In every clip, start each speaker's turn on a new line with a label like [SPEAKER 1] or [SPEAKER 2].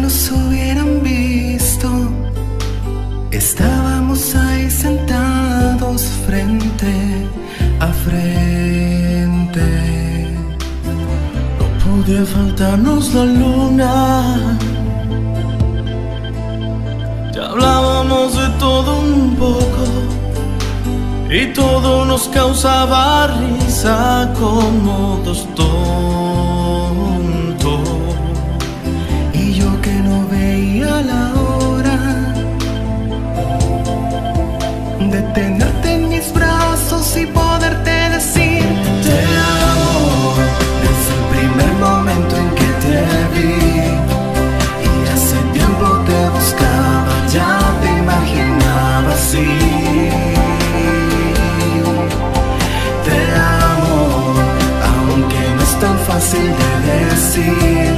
[SPEAKER 1] nos hubieran visto, estábamos ahí sentados frente a frente.
[SPEAKER 2] No podía faltarnos la luna. Ya hablábamos de todo un poco y todo nos causaba risa como dos tontos.
[SPEAKER 1] Fácil de decir.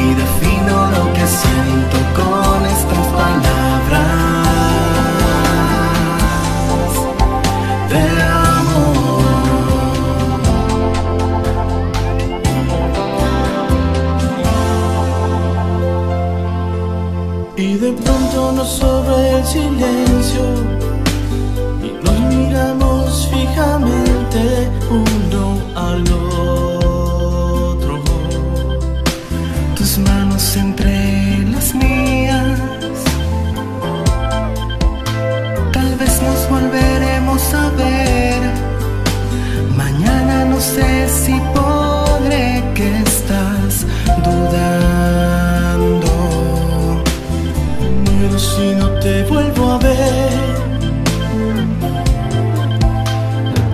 [SPEAKER 1] Y defino lo que siento con estas palabras. Te amo.
[SPEAKER 2] Y de pronto nos sobra el silencio
[SPEAKER 1] entre las mías. Tal vez nos volveremos a ver. Mañana no sé si podré que estás dudando.
[SPEAKER 2] Pero si no te vuelvo a ver,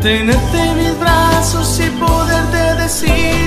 [SPEAKER 2] tenerte en mis brazos y poderte decir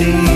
[SPEAKER 1] see.